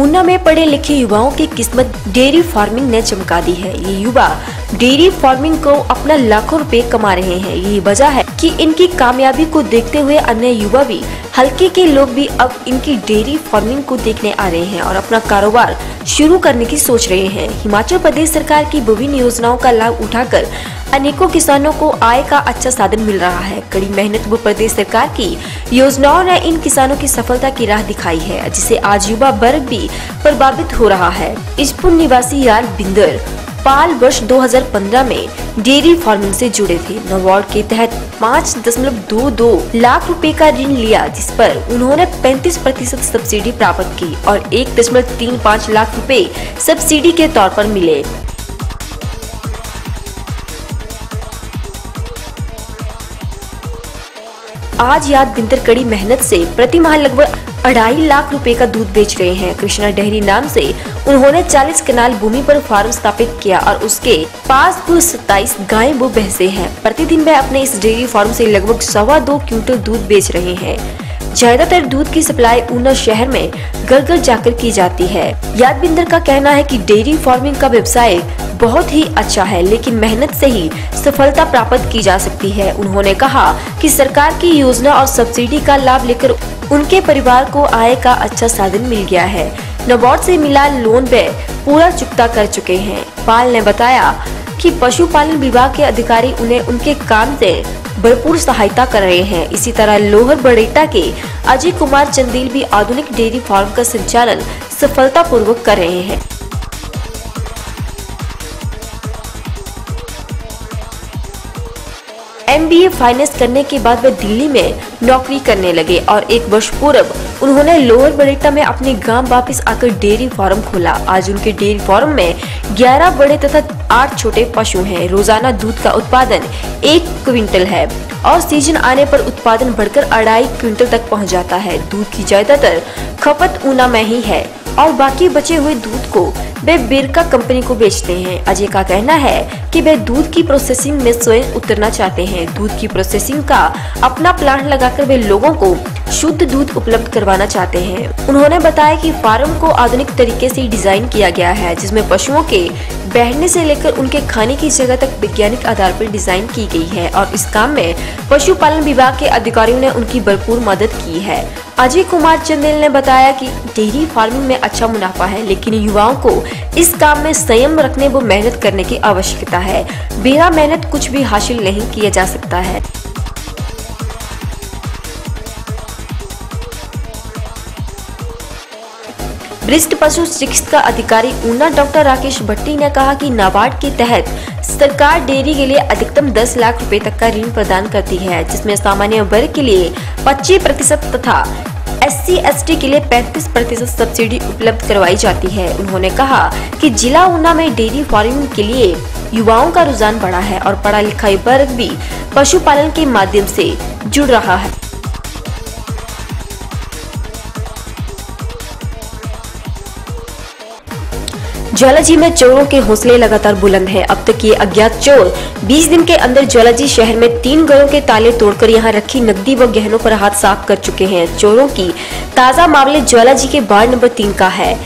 ऊना में पढ़े लिखे युवाओं की किस्मत डेयरी फ़ार्मिंग ने चमका दी है। ये युवा डेयरी फ़ार्मिंग को अपना लाखों रुपए कमा रहे हैं। यही वजह है कि इनकी कामयाबी को देखते हुए अन्य युवा भी, हल्के के लोग भी अब इनकी डेयरी फ़ार्मिंग को देखने आ रहे हैं और अपना कारोबार शुरू करने की सोच रहे हैं। हिमाचल प्रदेश सरकार की विभिन्न योजनाओं का लाभ उठाकर अनेकों किसानों को आय का अच्छा साधन मिल रहा है। कड़ी मेहनत व प्रदेश सरकार की योजनाओं ने इन किसानों की सफलता की राह दिखाई है, जिसे आज युवा वर्ग भी प्रभावित हो रहा है। इस्पुर निवासी यार बिंदर पाल वर्ष 2015 में डेयरी फ़ार्मिंग से जुड़े थे। नवार्ड के तहत पाँच दशमलव दो दो लाख रुपए का ऋण लिया, जिस पर उन्होंने 35 प्रतिशत सब्सिडी प्राप्त की और एक दशमलव तीन पाँच लाख रुपए सब्सिडी के तौर पर मिले। आज याद बिंदर कड़ी मेहनत से प्रति माह लगभग अढ़ाई लाख रुपए का दूध बेच गए हैं। कृष्णा डेहरी नाम से उन्होंने 40 कनाल भूमि पर फार्म स्थापित किया और उसके पास कुल सत्ताईस गायें वो बहसे हैं। प्रतिदिन वह अपने इस डेयरी फार्म से लगभग सवा दो क्विंटल दूध बेच रहे हैं। ज़्यादातर दूध की सप्लाई ऊना शहर में घर घर जाकर की जाती है। याद बिंदर का कहना है कि डेयरी फ़ार्मिंग का व्यवसाय बहुत ही अच्छा है, लेकिन मेहनत से ही सफलता प्राप्त की जा सकती है। उन्होंने कहा कि सरकार की योजना और सब्सिडी का लाभ लेकर उनके परिवार को आय का अच्छा साधन मिल गया है। नबार्ड से मिला लोन वे पूरा चुकता कर चुके हैं। पाल ने बताया कि पशुपालन विभाग के अधिकारी उन्हें उनके काम से भरपूर सहायता कर रहे हैं। इसी तरह लोहर बड़ेटा के अजय कुमार चंदेल भी आधुनिक डेयरी फार्म का संचालन सफलता पूर्वक कर रहे हैं। एमबीए फाइनेंस करने के बाद वे दिल्ली में नौकरी करने लगे और एक वर्ष पूर्व उन्होंने लोअर बरेटा में अपने गाँव वापस आकर डेयरी फार्म खोला। आज उनके डेयरी फार्म में 11 बड़े तथा 8 छोटे पशु हैं। रोज़ाना दूध का उत्पादन एक क्विंटल है और सीज़न आने पर उत्पादन बढ़कर अढ़ाई क्विंटल तक पहुँच जाता है। दूध की ज़्यादातर खपत ऊना में ही है। और बाकी बचे हुए दूध को वे बिरका कंपनी को बेचते हैं। अजय का कहना है कि वे दूध की प्रोसेसिंग में स्वयं उतरना चाहते हैं। दूध की प्रोसेसिंग का अपना प्लांट लगाकर वे लोगों को शुद्ध दूध उपलब्ध करवाना चाहते हैं। उन्होंने बताया कि फार्म को आधुनिक तरीके से डिज़ाइन किया गया है, जिसमें पशुओं के बैठने से लेकर उनके खाने की जगह तक वैज्ञानिक आधार पर डिज़ाइन की गई है और इस काम में पशुपालन विभाग के अधिकारियों ने उनकी भरपूर मदद की है। अजय कुमार चंदेल ने बताया कि डेयरी फ़ार्मिंग में अच्छा मुनाफा है, लेकिन युवाओं को इस काम में संयम रखने व मेहनत करने की आवश्यकता है। बिना मेहनत कुछ भी हासिल नहीं किया जा सकता है। वरिष्ठ पशु चिकित्सा अधिकारी ऊना डॉक्टर राकेश भट्टी ने कहा कि नाबार्ड के तहत सरकार डेयरी के लिए अधिकतम 10 लाख रुपए तक का ऋण प्रदान करती है, जिसमें सामान्य वर्ग के लिए 25 प्रतिशत तथा एस सी के लिए 35 प्रतिशत सब्सिडी उपलब्ध करवाई जाती है। उन्होंने कहा कि जिला ऊना में डेयरी फ़ार्मिंग के लिए युवाओं का रुझान बढ़ा है और पढ़ा लिखा वर्ग भी पशुपालन के माध्यम से जुड़ रहा है। ज्वालाजी में चोरों के हौसले लगातार बुलंद हैं। अब तक ये अज्ञात चोर 20 दिन के अंदर ज्वालाजी शहर में तीन घरों के ताले तोड़कर यहाँ रखी नकदी व गहनों पर हाथ साफ़ कर चुके हैं चोरों की ताज़ा मामले ज्वालाजी के वार्ड नंबर तीन का है,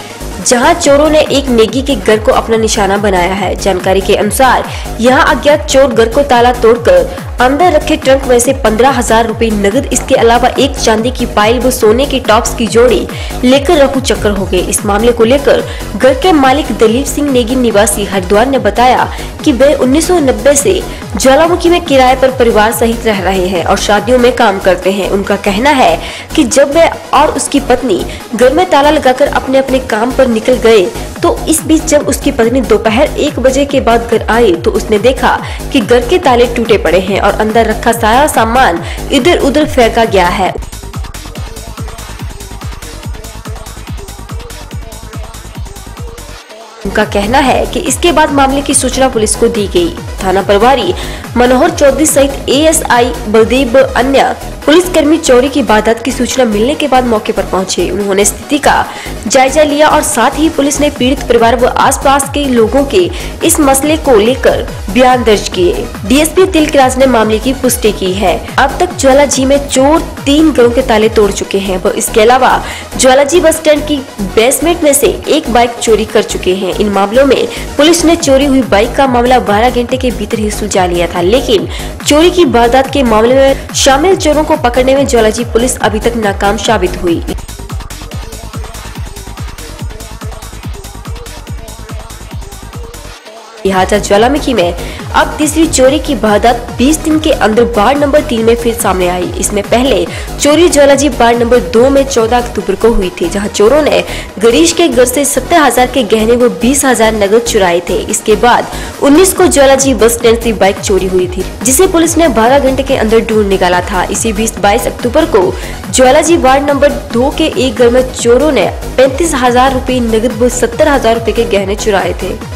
जहाँ चोरों ने एक नेगी के घर को अपना निशाना बनाया है जानकारी के अनुसार यहाँ अज्ञात चोर घर को ताला तोड़कर अंदर रखे ट्रंक में से पंद्रह हज़ार रूपए नगद। इसके अलावा एक चांदी की पाइल व सोने के टॉप्स की जोड़ी लेकर रफू चक्कर हो गए। इस मामले को लेकर घर के मालिक दलीप सिंह नेगी निवासी हरिद्वार ने बताया कि वे 1990 से ज्वालामुखी में किराए पर परिवार सहित रह रहे हैं और शादियों में काम करते हैं। उनका कहना है कि जब वे और उसकी पत्नी घर में ताला लगाकर अपने अपने काम पर निकल गए तो इस बीच जब उसकी पत्नी दोपहर एक बजे के बाद घर आई तो उसने देखा कि घर के ताले टूटे पड़े हैं और अंदर रखा सारा सामान इधर उधर फेंका गया है। उनका कहना है कि इसके बाद मामले की सूचना पुलिस को दी गई। थाना प्रभारी मनोहर चौधरी सहित एएसआई बलदेव, अन्य पुलिस कर्मी चोरी की वारदात की सूचना मिलने के बाद मौके पर पहुँचे। उन्होंने स्थिति का जायजा लिया और साथ ही पुलिस ने पीड़ित परिवार व आसपास के लोगों के इस मसले को लेकर बयान दर्ज किए। डीएसपी तिलकराज ने मामले की पुष्टि की है। अब तक ज्वालाजी में चोर तीन घरों के ताले तोड़ चुके हैं व इसके अलावा ज्वालाजी बस स्टैंड की बेसमेंट में से एक बाइक चोरी कर चुके हैं। इन मामलों में पुलिस ने चोरी हुई बाइक का मामला 12 घंटे के भीतर ही सुलझा लिया था, लेकिन चोरी की वारदात के मामले में शामिल चोरों को पकड़ने में ज्वालाजी पुलिस अभी तक नाकाम साबित हुई। लिहाजा ज्वालामुखी में। अब तीसरी चोरी की वारदात 20 दिन के अंदर बार नंबर तीन में फिर सामने आई। इसमें पहले चोरी ज्वालाजी बार नंबर दो में 14 अक्टूबर को हुई थी, जहाँ चोरों ने गरीश के घर से सत्तर हज़ार के गहने व बीस हज़ार नगद चुराए थे। इसके बाद 19 को ज्वालाजी बस स्टैंड ऐसी बाइक चोरी हुई थी, जिसे पुलिस ने बारह घंटे के अंदर ढूंढ निकाला था। इसी बीस बाईस अक्टूबर को ज्वालाजी वार्ड नंबर दो के एक घर में चोरों ने पैंतीस हज़ार रूपए नगद व सत्तर हज़ार रूपए के गहने चुराए थे।